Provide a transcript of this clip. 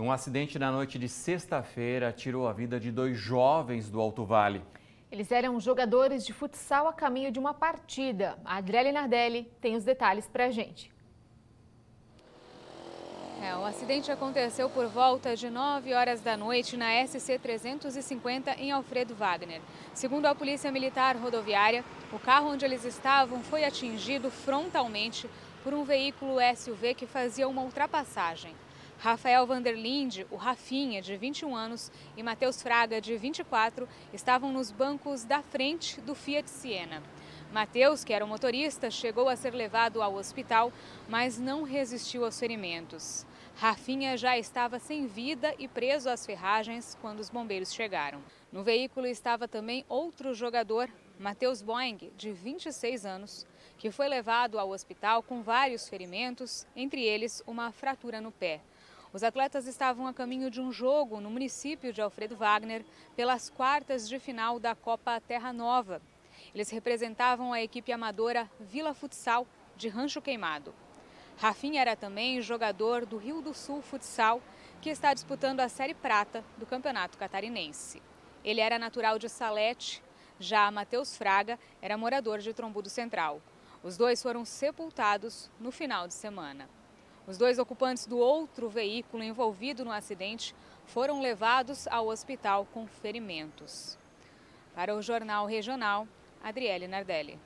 Um acidente na noite de sexta-feira tirou a vida de dois jovens do Alto Vale. Eles eram jogadores de futsal a caminho de uma partida. A Adriele Nardelli tem os detalhes para a gente. É, o acidente aconteceu por volta de 9 horas da noite na SC 350 em Alfredo Wagner. Segundo a Polícia Militar Rodoviária, o carro onde eles estavam foi atingido frontalmente por um veículo SUV que fazia uma ultrapassagem. Rafael Vanderlinde, o Rafinha, de 21 anos, e Matheus Fraga, de 24, estavam nos bancos da frente do Fiat Siena. Matheus, que era o motorista, chegou a ser levado ao hospital, mas não resistiu aos ferimentos. Rafinha já estava sem vida e preso às ferragens quando os bombeiros chegaram. No veículo estava também outro jogador, Matheus Boing, de 26 anos, que foi levado ao hospital com vários ferimentos, entre eles uma fratura no pé. Os atletas estavam a caminho de um jogo no município de Alfredo Wagner pelas quartas de final da Copa Terra Nova. Eles representavam a equipe amadora Vila Futsal de Rancho Queimado. Rafinha era também jogador do Rio do Sul Futsal, que está disputando a Série Prata do Campeonato Catarinense. Ele era natural de Salete, já Matheus Fraga era morador de Trombudo Central. Os dois foram sepultados no final de semana. Os dois ocupantes do outro veículo envolvido no acidente foram levados ao hospital com ferimentos. Para o Jornal Regional, Adriele Nardelli.